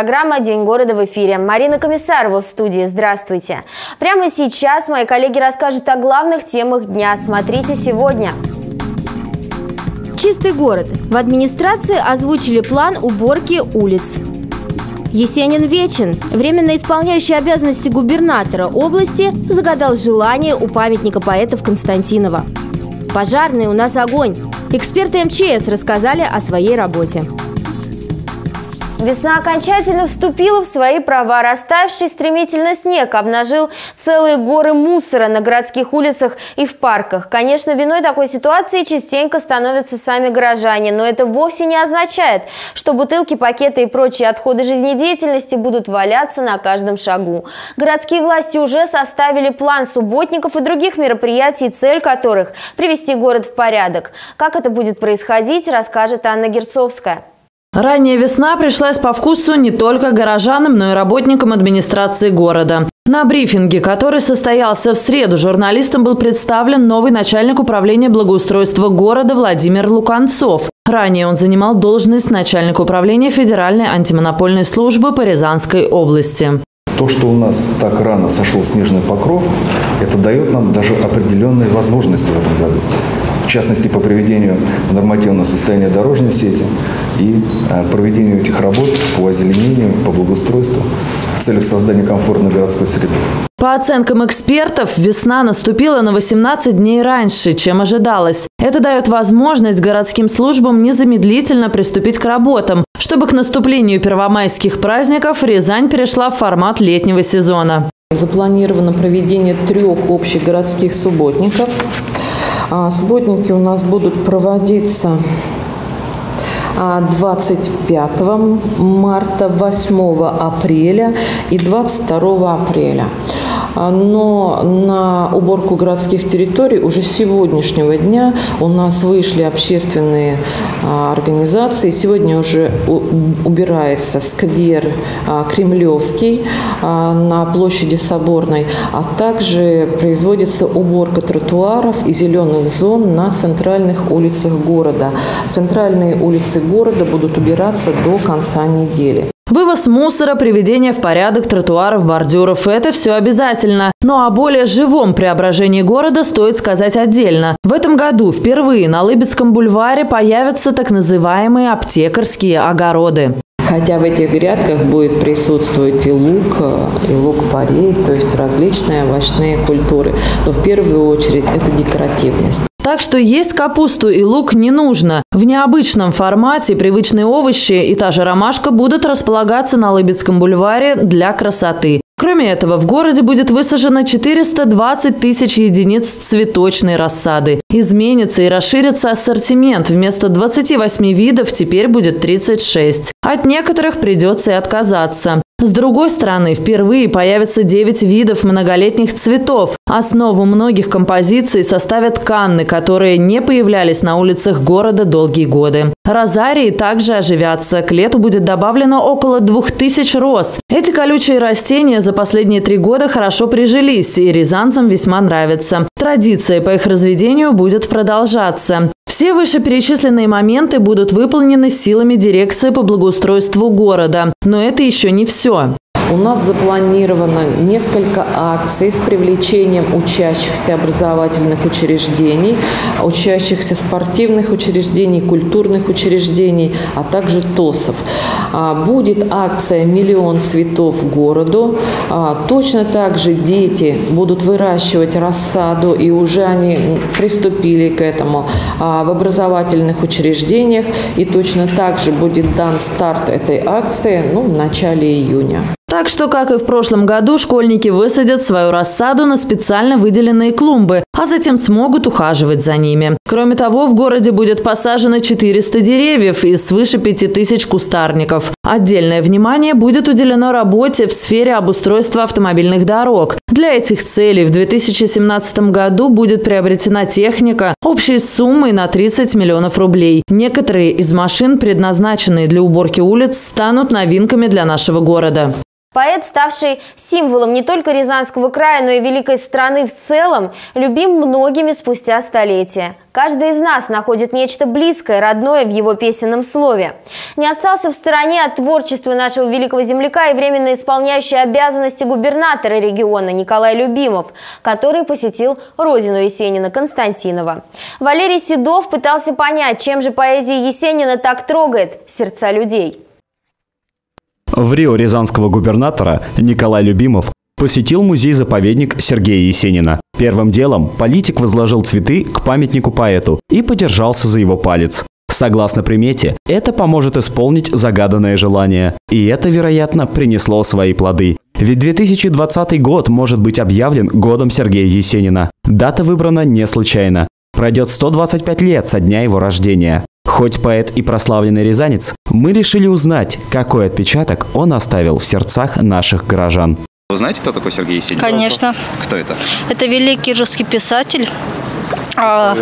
программа «День города» в эфире. Марина Комиссарова в студии. Здравствуйте. Прямо сейчас мои коллеги расскажут о главных темах дня. Смотрите сегодня. Чистый город. В администрации озвучили план уборки улиц. Есенин Вечен, временно исполняющий обязанности губернатора области, загадал желание у памятника поэтов Константинова. Пожарный у нас огонь. Эксперты МЧС рассказали о своей работе. Весна окончательно вступила в свои права. Растаявший стремительно снег обнажил целые горы мусора на городских улицах и в парках. Конечно, виной такой ситуации частенько становятся сами горожане, но это вовсе не означает, что бутылки, пакеты и прочие отходы жизнедеятельности будут валяться на каждом шагу. Городские власти уже составили план субботников и других мероприятий, цель которых – привести город в порядок. Как это будет происходить, расскажет Анна Герцовская. Ранняя весна пришлась по вкусу не только горожанам, но и работникам администрации города. На брифинге, который состоялся в среду, журналистам был представлен новый начальник управления благоустройства города Владимир Луканцов. Ранее он занимал должность начальника управления Федеральной антимонопольной службы по Рязанской области. То, что у нас так рано сошел снежный покров, это дает нам даже определенные возможности в этом году частности по приведению нормативного состояния дорожной сети и э, проведению этих работ по озеленению, по благоустройству в целях создания комфортной городской среды. По оценкам экспертов, весна наступила на 18 дней раньше, чем ожидалось. Это дает возможность городским службам незамедлительно приступить к работам, чтобы к наступлению первомайских праздников Рязань перешла в формат летнего сезона. Запланировано проведение трех общегородских субботников – субботники у нас будут проводиться 25 а, марта, 8 апреля и 22 апреля. А, но на уборку городских территорий уже с сегодняшнего дня у нас вышли общественные а, организации. Сегодня уже убирается сквер а, Кремлевский на площади Соборной, а также производится уборка тротуаров и зеленых зон на центральных улицах города. Центральные улицы города будут убираться до конца недели. Вывоз мусора, приведение в порядок тротуаров, бордюров – это все обязательно. Но о более живом преображении города стоит сказать отдельно. В этом году впервые на Лыбецком бульваре появятся так называемые аптекарские огороды. Хотя в этих грядках будет присутствовать и лук, и лук-порей, то есть различные овощные культуры. Но в первую очередь это декоративность. Так что есть капусту и лук не нужно. В необычном формате привычные овощи и та же ромашка будут располагаться на Лыбецком бульваре для красоты. Кроме этого, в городе будет высажено 420 тысяч единиц цветочной рассады. Изменится и расширится ассортимент. Вместо 28 видов теперь будет 36. От некоторых придется и отказаться. С другой стороны, впервые появится 9 видов многолетних цветов. Основу многих композиций составят канны, которые не появлялись на улицах города долгие годы. Розарии также оживятся. К лету будет добавлено около 2000 роз. Эти колючие растения за последние три года хорошо прижились и рязанцам весьма нравятся. Традиция по их разведению будет продолжаться. Все вышеперечисленные моменты будут выполнены силами дирекции по благоустройству города. Но это еще не все. У нас запланировано несколько акций с привлечением учащихся образовательных учреждений, учащихся спортивных учреждений, культурных учреждений, а также ТОСов. А, будет акция «Миллион цветов городу». А, точно так же дети будут выращивать рассаду, и уже они приступили к этому а, в образовательных учреждениях. И точно так же будет дан старт этой акции ну, в начале июня. Так что, как и в прошлом году, школьники высадят свою рассаду на специально выделенные клумбы, а затем смогут ухаживать за ними. Кроме того, в городе будет посажено 400 деревьев и свыше 5000 кустарников. Отдельное внимание будет уделено работе в сфере обустройства автомобильных дорог. Для этих целей в 2017 году будет приобретена техника общей суммой на 30 миллионов рублей. Некоторые из машин, предназначенные для уборки улиц, станут новинками для нашего города. Поэт, ставший символом не только Рязанского края, но и великой страны в целом, любим многими спустя столетия. Каждый из нас находит нечто близкое, родное в его песенном слове. Не остался в стороне от творчества нашего великого земляка и временно исполняющий обязанности губернатора региона Николай Любимов, который посетил родину Есенина Константинова. Валерий Седов пытался понять, чем же поэзия Есенина так трогает сердца людей. В Рио рязанского губернатора Николай Любимов посетил музей-заповедник Сергея Есенина. Первым делом политик возложил цветы к памятнику поэту и подержался за его палец. Согласно примете, это поможет исполнить загаданное желание. И это, вероятно, принесло свои плоды. Ведь 2020 год может быть объявлен годом Сергея Есенина. Дата выбрана не случайно. Пройдет 125 лет со дня его рождения. Хоть поэт и прославленный рязанец, мы решили узнать, какой отпечаток он оставил в сердцах наших горожан. Вы знаете, кто такой Сергей Есенин? Конечно. Кто это? Это великий русский писатель, а,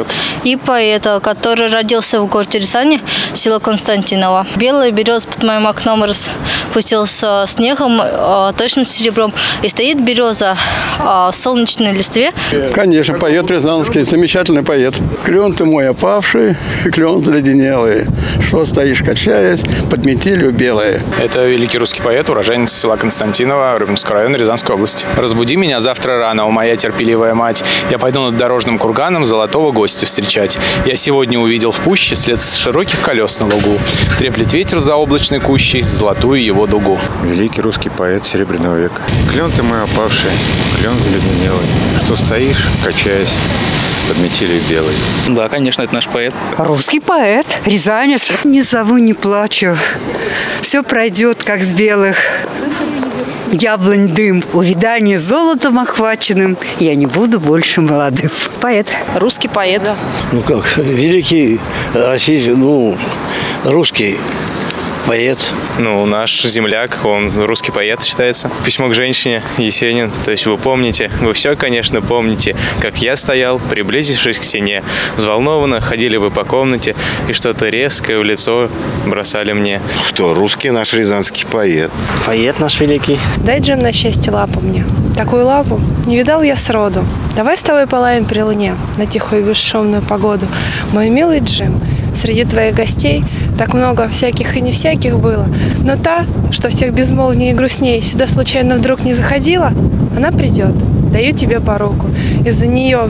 и поэта, который родился в городе Рязани, село Константиново. Белая береза под моим окном распустился снегом, а, точно серебром. И стоит береза а, в солнечной листве. Конечно, поэт Рязанский, замечательный поэт. Клен ты мой опавший, клен заледенелый. Что стоишь, качаясь, под метелью белые. Это великий русский поэт, уроженец села Константинова, Рыбинского района Рязанской области. «Разбуди меня завтра рано, у моя терпеливая мать. Я пойду над дорожным курганом, золотого гостя встречать. Я сегодня увидел в пуще след широких колес на лугу. Треплет ветер за облачной кущей, золотую его дугу. Великий русский поэт Серебряного века. Клен ты мой опавший, клен заледенелый, что стоишь, качаясь, под метелью белой. Да, конечно, это наш поэт. Русский поэт, рязанец. Не зову, не плачу. Все пройдет, как с белых яблонь дым, увидание золотом охваченным, я не буду больше молодым. Поэт. Русский поэт. Да. Ну как, великий российский, ну, русский поэт. Ну, наш земляк, он русский поэт считается. Письмо к женщине, Есенин. То есть вы помните, вы все, конечно, помните, как я стоял, приблизившись к стене. Взволнованно ходили вы по комнате и что-то резкое в лицо бросали мне. Кто? Русский наш рязанский поэт. Поэт наш великий. Дай, Джим, на счастье лапу мне. Такую лапу не видал я сроду. Давай с тобой полаем при луне на тихую бесшумную погоду. Мой милый Джим, среди твоих гостей так много всяких и не всяких было. Но та, что всех безмолвнее и грустнее, сюда случайно вдруг не заходила, она придет. Даю тебе по руку. И за нее,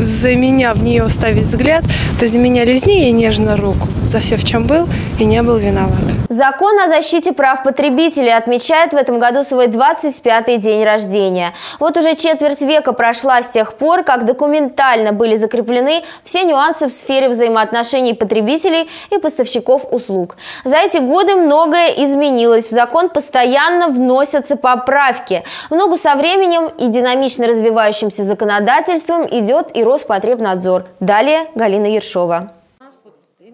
за меня в нее ставить взгляд, ты за меня лизни ей нежно руку. За все, в чем был и не был виноват. Закон о защите прав потребителей отмечает в этом году свой 25-й день рождения. Вот уже четверть века прошла с тех пор, как документально были закреплены все нюансы в сфере взаимоотношений потребителей и поставщиков услуг. За эти годы многое изменилось. В закон постоянно вносятся поправки. В ногу со временем и динамично развивающимся законодательством идет и Роспотребнадзор. Далее Галина Ершова.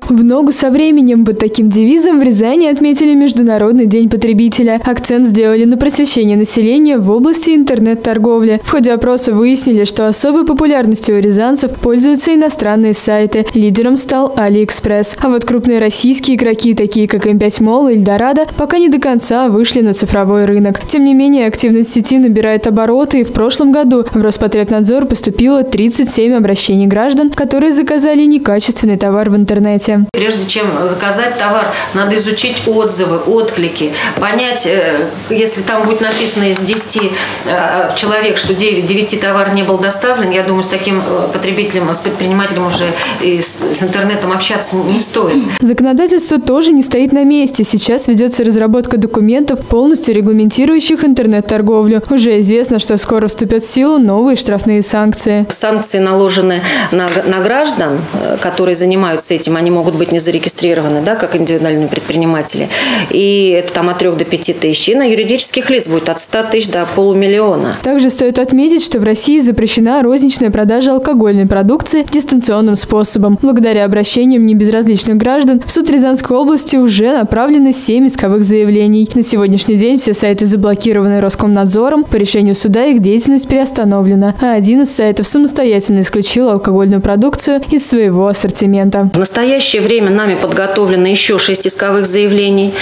В ногу со временем под таким девизом в Рязани отметили Международный день потребителя. Акцент сделали на просвещение населения в области интернет-торговли. В ходе опроса выяснили, что особой популярностью у рязанцев пользуются иностранные сайты. Лидером стал AliExpress. А вот крупные российские игроки, такие как M5 Mall и Эльдорадо, пока не до конца вышли на цифровой рынок. Тем не менее, активность сети набирает обороты, и в прошлом году в Роспотребнадзор поступило 37 обращений граждан, которые заказали некачественный товар в интернете. Прежде чем заказать товар, надо изучить отзывы, отклики, понять, э, если там будет написано из 10 э, человек, что 9, 9 товар не был доставлен, я думаю, с таким э, потребителем, с предпринимателем уже и с, с интернетом общаться не стоит. Законодательство тоже не стоит на месте. Сейчас ведется разработка документов, полностью регламентирующих интернет-торговлю. Уже известно, что скоро вступят в силу новые штрафные санкции. Санкции наложены на, на граждан, которые занимаются этим, они могут могут быть не зарегистрированы, да, как индивидуальные предприниматели. И это там от 3 до 5 тысяч. И на юридических лиц будет от 100 тысяч до полумиллиона. Также стоит отметить, что в России запрещена розничная продажа алкогольной продукции дистанционным способом. Благодаря обращениям небезразличных граждан в суд Рязанской области уже направлены 7 исковых заявлений. На сегодняшний день все сайты заблокированы Роскомнадзором. По решению суда их деятельность приостановлена. А один из сайтов самостоятельно исключил алкогольную продукцию из своего ассортимента. В настоящее настоящее время нами подготовлено еще шесть исковых заявлений.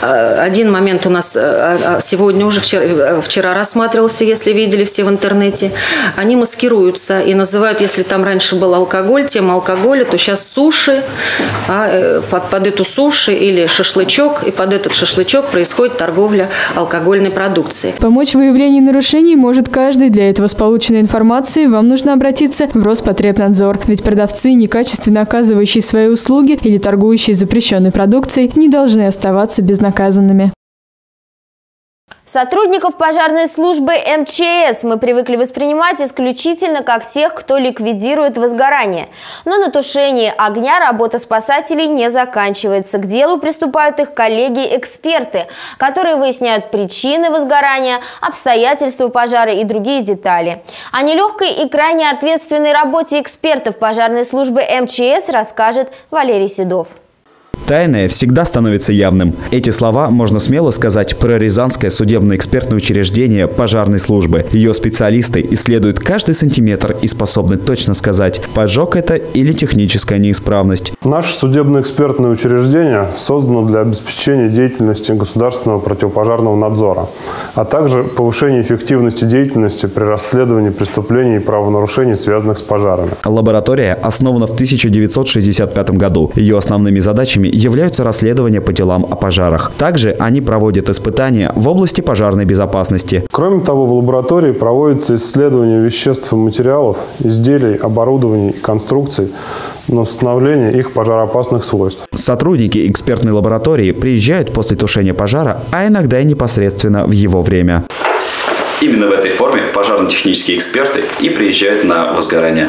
Э, один момент у нас э, сегодня уже вчера, вчера рассматривался, если видели все в интернете. Они маскируются и называют, если там раньше был алкоголь, тема алкоголя, то сейчас суши, а под, под эту суши или шашлычок, и под этот шашлычок происходит торговля алкогольной продукцией. Помочь в выявлении нарушений может каждый. Для этого с полученной информацией вам нужно обратиться в Роспотребнадзор. Ведь продавцы, некачественно оказывающие свои услуги или торгующие запрещенной продукцией, не должны оставаться безнаказанными. Сотрудников пожарной службы МЧС мы привыкли воспринимать исключительно как тех, кто ликвидирует возгорание. Но на тушении огня работа спасателей не заканчивается. К делу приступают их коллеги-эксперты, которые выясняют причины возгорания, обстоятельства пожара и другие детали. О нелегкой и крайне ответственной работе экспертов пожарной службы МЧС расскажет Валерий Седов. Тайное всегда становится явным. Эти слова можно смело сказать про Рязанское судебно-экспертное учреждение пожарной службы. Ее специалисты исследуют каждый сантиметр и способны точно сказать, поджог это или техническая неисправность. Наше судебно-экспертное учреждение создано для обеспечения деятельности государственного противопожарного надзора, а также повышения эффективности деятельности при расследовании преступлений и правонарушений, связанных с пожарами. Лаборатория основана в 1965 году. Ее основными задачами являются расследования по делам о пожарах. Также они проводят испытания в области пожарной безопасности. Кроме того, в лаборатории проводятся исследования веществ и материалов, изделий, оборудований и конструкций на установление их пожароопасных свойств. Сотрудники экспертной лаборатории приезжают после тушения пожара, а иногда и непосредственно в его время. Именно в этой форме пожарно-технические эксперты и приезжают на возгорание.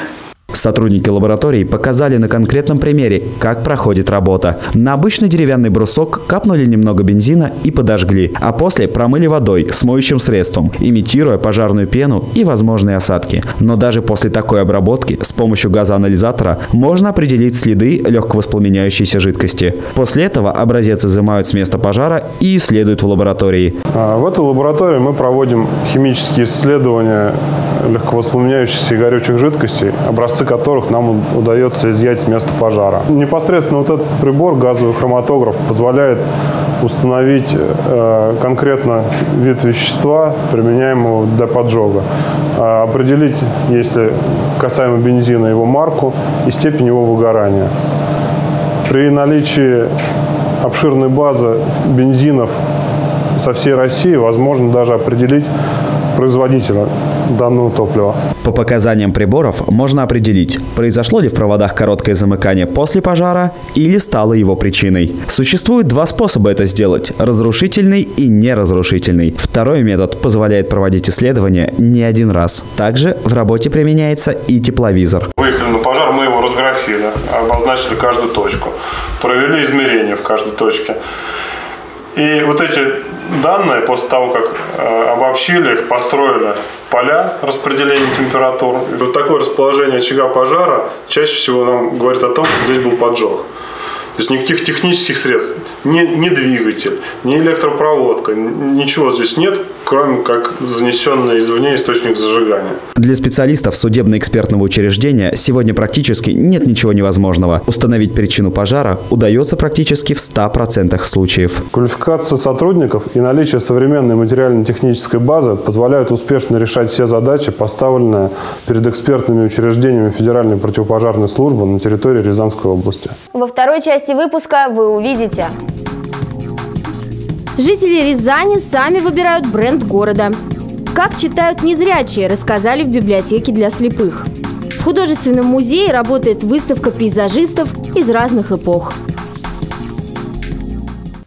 Сотрудники лаборатории показали на конкретном примере, как проходит работа. На обычный деревянный брусок капнули немного бензина и подожгли, а после промыли водой с моющим средством, имитируя пожарную пену и возможные осадки. Но даже после такой обработки с помощью газоанализатора можно определить следы легковоспламеняющейся жидкости. После этого образец изымают с места пожара и исследуют в лаборатории. А, в этой лаборатории мы проводим химические исследования легковоспламеняющихся и горючих жидкостей, образцы части которых нам удается изъять с места пожара. Непосредственно вот этот прибор, газовый хроматограф, позволяет установить э, конкретно вид вещества, применяемого для поджога. Э, определить, если касаемо бензина, его марку и степень его выгорания. При наличии обширной базы бензинов со всей России возможно даже определить производителя данного топлива. По показаниям приборов можно определить, произошло ли в проводах короткое замыкание после пожара или стало его причиной. Существует два способа это сделать – разрушительный и неразрушительный. Второй метод позволяет проводить исследования не один раз. Также в работе применяется и тепловизор. Выехали на пожар, мы его разграфили, обозначили каждую точку, провели измерения в каждой точке. И вот эти данные, после того, как э, обобщили их, построили поля распределения температур, вот такое расположение очага пожара чаще всего нам говорит о том, что здесь был поджог. То есть никаких технических средств, ни, ни двигатель, ни электропроводка, ничего здесь нет, кроме как занесенный извне источник зажигания. Для специалистов судебно-экспертного учреждения сегодня практически нет ничего невозможного. Установить причину пожара удается практически в 100% случаев. Квалификация сотрудников и наличие современной материально-технической базы позволяют успешно решать все задачи, поставленные перед экспертными учреждениями Федеральной противопожарной службы на территории Рязанской области. Во второй части части выпуска вы увидите. Жители Рязани сами выбирают бренд города. Как читают незрячие, рассказали в библиотеке для слепых. В художественном музее работает выставка пейзажистов из разных эпох.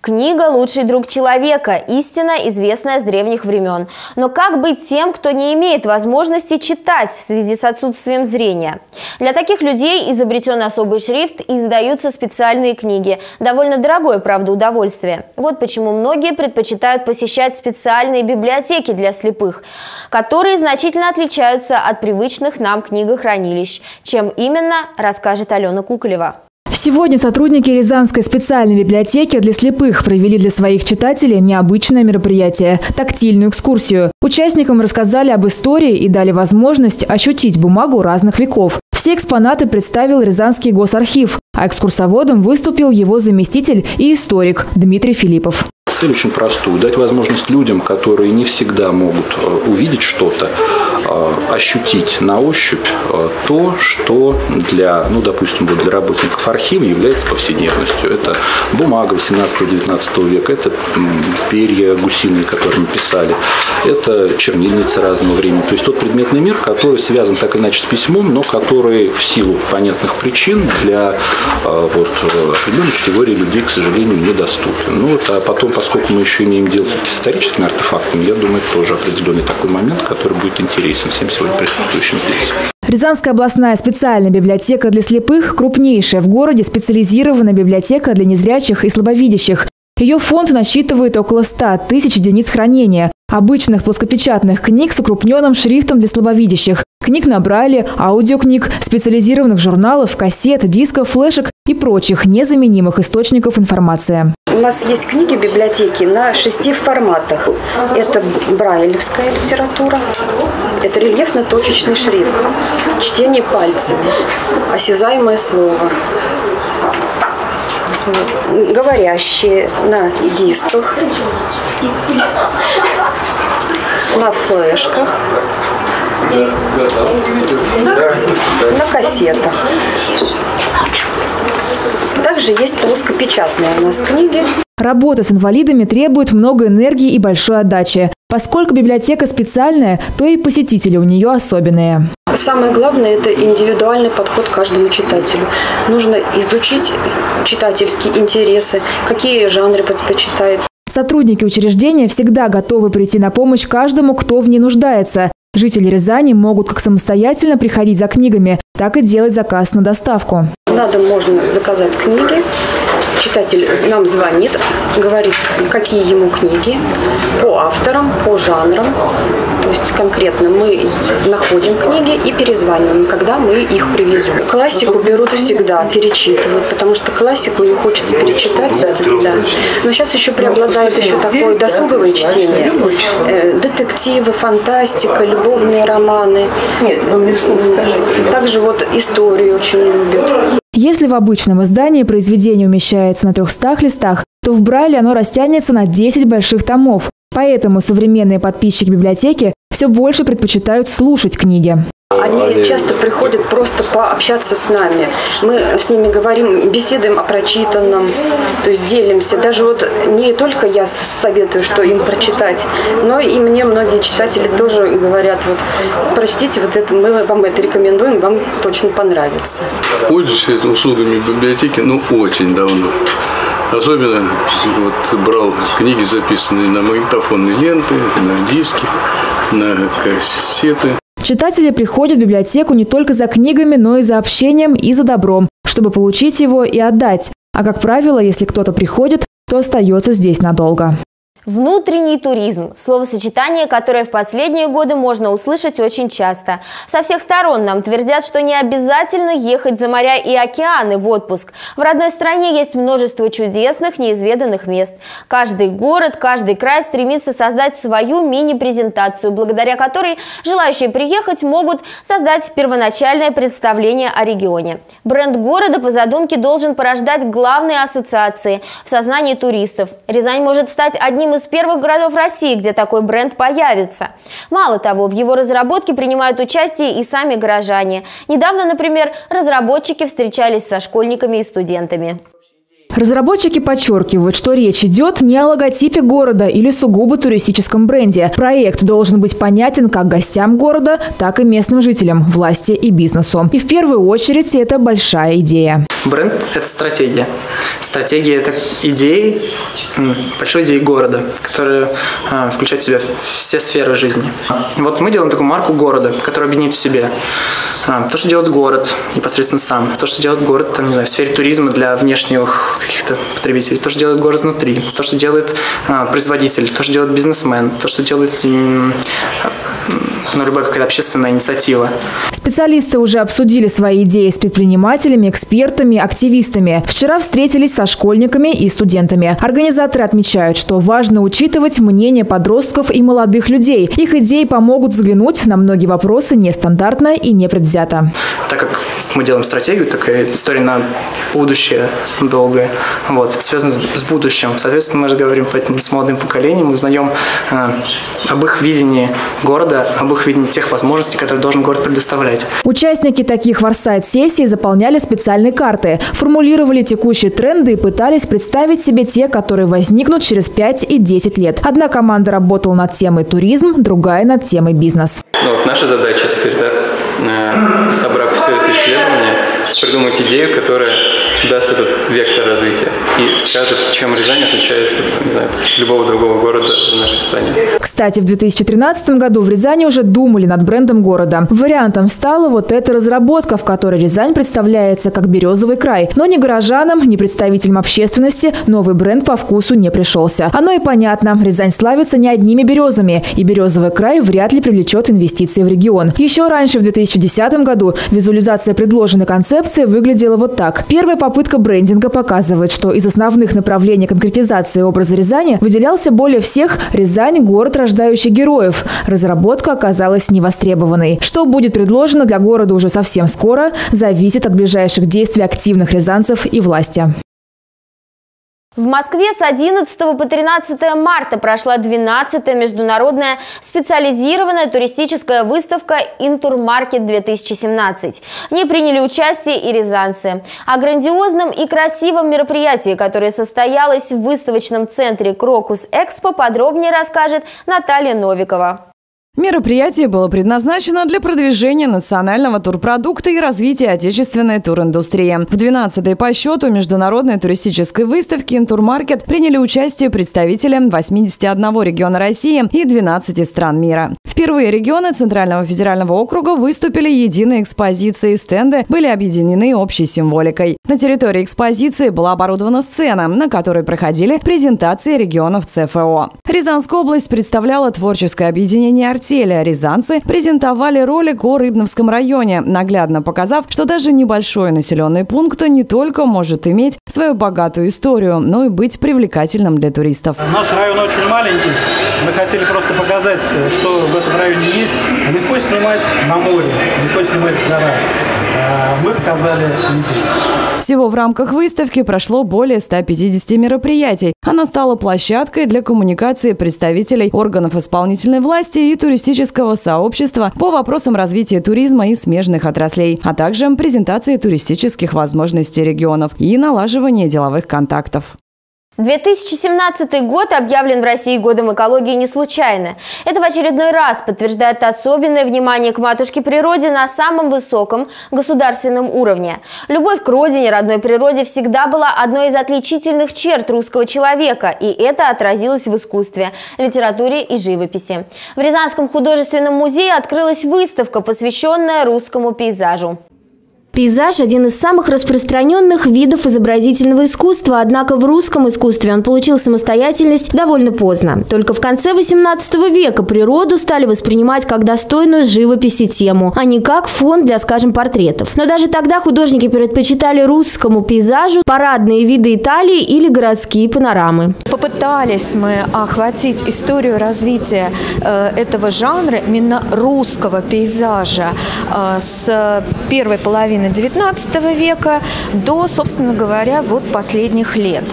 Книга «Лучший друг человека» – истина, известная с древних времен. Но как быть тем, кто не имеет возможности читать в связи с отсутствием зрения? Для таких людей изобретен особый шрифт и издаются специальные книги. Довольно дорогое, правда, удовольствие. Вот почему многие предпочитают посещать специальные библиотеки для слепых, которые значительно отличаются от привычных нам книгохранилищ. Чем именно, расскажет Алена Куколева. Сегодня сотрудники Рязанской специальной библиотеки для слепых провели для своих читателей необычное мероприятие – тактильную экскурсию. Участникам рассказали об истории и дали возможность ощутить бумагу разных веков. Все экспонаты представил Рязанский госархив. А экскурсоводом выступил его заместитель и историк Дмитрий Филиппов цель очень простую. Дать возможность людям, которые не всегда могут э, увидеть что-то, э, ощутить на ощупь э, то, что для, ну, допустим, для работников архива является повседневностью. Это бумага 18-19 века, это перья гусиные, которыми писали, это чернильницы разного времени. То есть тот предметный мир, который связан так или иначе с письмом, но который в силу понятных причин для вот, определенной категории людей, к сожалению, недоступен. Ну, вот, а потом, поскольку мы еще имеем дело с историческими артефактами, я думаю, это тоже определенный такой момент, который будет интересен всем сегодня присутствующим здесь. Рязанская областная специальная библиотека для слепых – крупнейшая в городе специализированная библиотека для незрячих и слабовидящих. Ее фонд насчитывает около 100 тысяч единиц хранения, обычных плоскопечатных книг с укрупненным шрифтом для слабовидящих, книг на брайле, аудиокниг, специализированных журналов, кассет, дисков, флешек и прочих незаменимых источников информации. У нас есть книги в библиотеке на шести форматах. Это брайлевская литература, это рельефно-точечный шрифт, чтение пальцами, осязаемое слово, говорящие на дисках, на флешках, на кассетах. Также есть плоскопечатные у нас книги. Работа с инвалидами требует много энергии и большой отдачи. Поскольку библиотека специальная, то и посетители у нее особенные. Самое главное – это индивидуальный подход к каждому читателю. Нужно изучить читательские интересы, какие жанры предпочитает. Сотрудники учреждения всегда готовы прийти на помощь каждому, кто в ней нуждается. Жители Рязани могут как самостоятельно приходить за книгами, так и делать заказ на доставку. На дом можно заказать книги. Читатель нам звонит, говорит, какие ему книги по авторам, по жанрам. То есть конкретно мы находим книги и перезваниваем, когда мы их привезем. Классику берут всегда, перечитывают, потому что классику не хочется перечитать все-таки, да. Но сейчас еще преобладает еще такое досуговое чтение. Э, детективы, фантастика, любовные романы. Нет, вы скажите. Также вот историю очень любят. Если в обычном издании произведение умещается на 300 листах, то в Брайле оно растянется на 10 больших томов. Поэтому современные подписчики библиотеки все больше предпочитают слушать книги. Они часто приходят просто пообщаться с нами. Мы с ними говорим, беседуем о прочитанном, то есть делимся. Даже вот не только я советую, что им прочитать, но и мне многие читатели тоже говорят, вот прочтите вот это, мы вам это рекомендуем, вам точно понравится. Пользуюсь услугами библиотеки, ну, очень давно. Особенно вот брал книги, записанные на магнитофонные ленты, на диски, на кассеты. Читатели приходят в библиотеку не только за книгами, но и за общением и за добром, чтобы получить его и отдать. А как правило, если кто-то приходит, то остается здесь надолго. Внутренний туризм – словосочетание, которое в последние годы можно услышать очень часто. Со всех сторон нам твердят, что не обязательно ехать за моря и океаны в отпуск. В родной стране есть множество чудесных, неизведанных мест. Каждый город, каждый край стремится создать свою мини-презентацию, благодаря которой желающие приехать могут создать первоначальное представление о регионе. Бренд города по задумке должен порождать главные ассоциации в сознании туристов. Рязань может стать одним из из первых городов России, где такой бренд появится. Мало того, в его разработке принимают участие и сами горожане. Недавно, например, разработчики встречались со школьниками и студентами. Разработчики подчеркивают, что речь идет не о логотипе города или сугубо туристическом бренде. Проект должен быть понятен как гостям города, так и местным жителям, власти и бизнесу. И в первую очередь это большая идея. Бренд – это стратегия. Стратегия – это идеи, большой идеи города, которая включает в себя все сферы жизни. Вот мы делаем такую марку города, которая объединит в себе а, то, что делает город непосредственно сам, то, что делает город там, не знаю, в сфере туризма для внешних каких-то потребителей, то, что делает город внутри, то, что делает а, производитель, то, что делает бизнесмен, то, что делает ну, любая какая-то общественная инициатива. Специалисты уже обсудили свои идеи с предпринимателями, экспертами, активистами. Вчера встретились со школьниками и студентами. Организаторы отмечают, что важно учитывать мнение подростков и молодых людей. Их идеи помогут взглянуть на многие вопросы нестандартно и непредвзято. Так как мы делаем стратегию, такая история на будущее долгое. Вот, это связано с будущим. Соответственно, мы разговариваем поэтому с молодым поколением, узнаем э, об их видении города, об их видении тех возможностей, которые должен город предоставлять. Участники таких варсайт-сессий заполняли специальные карты, формулировали текущие тренды и пытались представить себе те, которые возникнут через 5 и 10 лет. Одна команда работала над темой туризм, другая над темой бизнес. Ну, вот наша задача теперь, да, э, собрав все это исследование, придумать идею, которая даст этот вектор развития и скажет, чем Рязань отличается там, не знаю, от любого другого города в нашей стране. Кстати, в 2013 году в Рязани уже думали над брендом города. Вариантом стала вот эта разработка, в которой Рязань представляется как березовый край. Но ни горожанам, ни представителям общественности новый бренд по вкусу не пришелся. Оно и понятно. Рязань славится не одними березами, и березовый край вряд ли привлечет инвестиции в регион. Еще раньше, в 2010 году, визуализация предложенной концепции выглядела вот так. Первая попытка брендинга показывает, что из основных направлений конкретизации образа Рязани выделялся более всех Рязань – город, рождающий героев. Разработка оказалась невостребованной. Что будет предложено для города уже совсем скоро, зависит от ближайших действий активных рязанцев и власти. В Москве с 11 по 13 марта прошла 12-я международная специализированная туристическая выставка «Интурмаркет-2017». В ней приняли участие и рязанцы. О грандиозном и красивом мероприятии, которое состоялось в выставочном центре «Крокус Экспо», подробнее расскажет Наталья Новикова. Мероприятие было предназначено для продвижения национального турпродукта и развития отечественной туриндустрии. В 12-й по счету международной туристической выставке «Интурмаркет» приняли участие представители 81 региона России и 12 стран мира. Впервые регионы Центрального федерального округа выступили единой экспозицией. Стенды были объединены общей символикой. На территории экспозиции была оборудована сцена, на которой проходили презентации регионов ЦФО. Рязанская область представляла творческое объединение артистов артели рязанцы презентовали ролик о Рыбновском районе, наглядно показав, что даже небольшой населенный пункт не только может иметь свою богатую историю, но и быть привлекательным для туристов. Наш район очень маленький. Мы хотели просто показать, что в этом районе есть. Легко снимать на море, легко снимать в горах. А мы показали людей. Всего в рамках выставки прошло более 150 мероприятий. Она стала площадкой для коммуникации представителей органов исполнительной власти и туристического сообщества по вопросам развития туризма и смежных отраслей, а также презентации туристических возможностей регионов и налаживания деловых контактов. 2017 год объявлен в России годом экологии не случайно. Это в очередной раз подтверждает особенное внимание к матушке природе на самом высоком государственном уровне. Любовь к родине, родной природе всегда была одной из отличительных черт русского человека, и это отразилось в искусстве, литературе и живописи. В Рязанском художественном музее открылась выставка, посвященная русскому пейзажу. Пейзаж – один из самых распространенных видов изобразительного искусства, однако в русском искусстве он получил самостоятельность довольно поздно. Только в конце XVIII века природу стали воспринимать как достойную живописи тему, а не как фон для, скажем, портретов. Но даже тогда художники предпочитали русскому пейзажу парадные виды Италии или городские панорамы. Попытались мы охватить историю развития э, этого жанра, именно русского пейзажа, э, с первой половины половины XIX века до, собственно говоря, вот последних лет.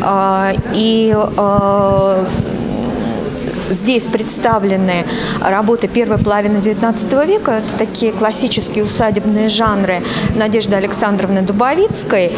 А, и а, Здесь представлены работы первой половины XIX века. Это такие классические усадебные жанры Надежды Александровны Дубовицкой.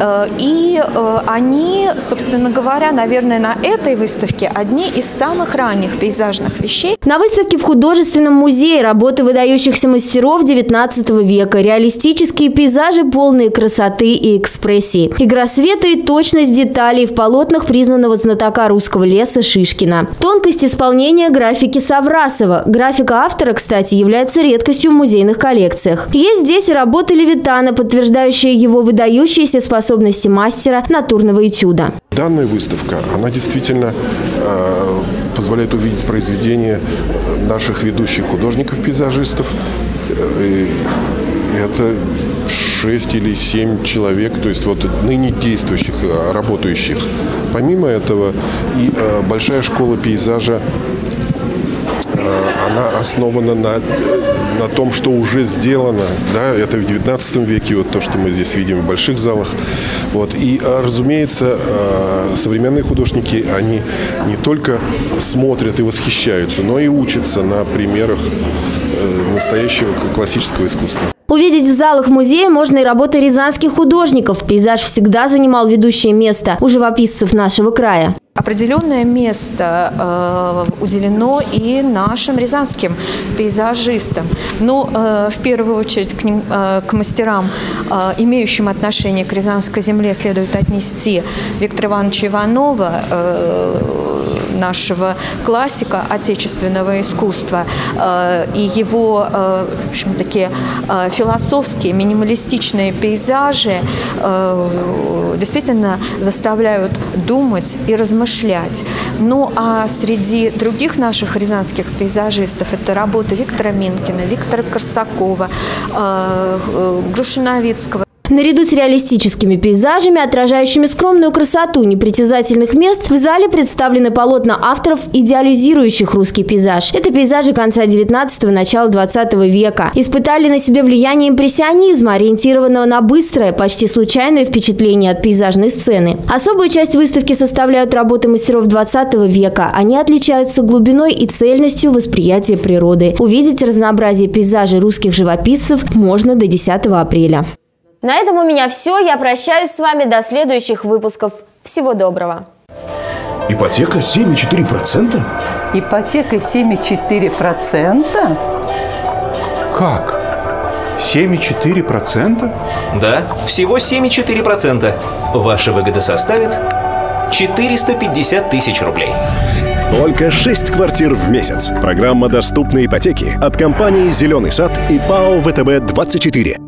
Э, и э, они, собственно говоря, наверное, на этой выставке одни из самых ранних пейзажных вещей. На выставке в художественном музее работы выдающихся мастеров XIX века. Реалистические пейзажи, полные красоты и экспрессии. Игра света и точность деталей в полотнах признанного знатока русского леса Шишкина. Тонкости исполнения графики Саврасова. Графика автора, кстати, является редкостью в музейных коллекциях. Есть здесь работы Левитана, подтверждающие его выдающиеся способности мастера натурного этюда. Данная выставка, она действительно э, позволяет увидеть произведения наших ведущих художников-пейзажистов. Э, это шесть или семь человек, то есть вот ныне действующих, э, работающих. Помимо этого и э, большая школа пейзажа она основана на, на том, что уже сделано. Да? Это в 19 веке, вот то, что мы здесь видим в больших залах. Вот. И, разумеется, современные художники, они не только смотрят и восхищаются, но и учатся на примерах э, настоящего классического искусства. Увидеть в залах музея можно и работы рязанских художников. Пейзаж всегда занимал ведущее место у живописцев нашего края. Определенное место э, уделено и нашим рязанским пейзажистам. Но э, в первую очередь к, ним, э, к мастерам, э, имеющим отношение к Рязанской земле, следует отнести Виктора Ивановича Иванова, э, нашего классика отечественного искусства. Э, и его, э, в общем, такие э, философские, минималистичные пейзажи действительно заставляют думать и размышлять. Ну а среди других наших рязанских пейзажистов это работы Виктора Минкина, Виктора Корсакова, Грушиновицкого. Наряду с реалистическими пейзажами, отражающими скромную красоту непритязательных мест, в зале представлены полотна авторов, идеализирующих русский пейзаж. Это пейзажи конца 19-го, начала 20 века. Испытали на себе влияние импрессионизма, ориентированного на быстрое, почти случайное впечатление от пейзажной сцены. Особую часть выставки составляют работы мастеров 20 века. Они отличаются глубиной и цельностью восприятия природы. Увидеть разнообразие пейзажей русских живописцев можно до 10 апреля. На этом у меня все. Я прощаюсь с вами до следующих выпусков. Всего доброго. Ипотека 7,4%? Ипотека 7,4%? Как? 7,4%? Да, всего 7,4%. Ваша выгода составит 450 тысяч рублей. Только 6 квартир в месяц. Программа доступной ипотеки от компании «Зеленый сад» и ПАО «ВТБ-24».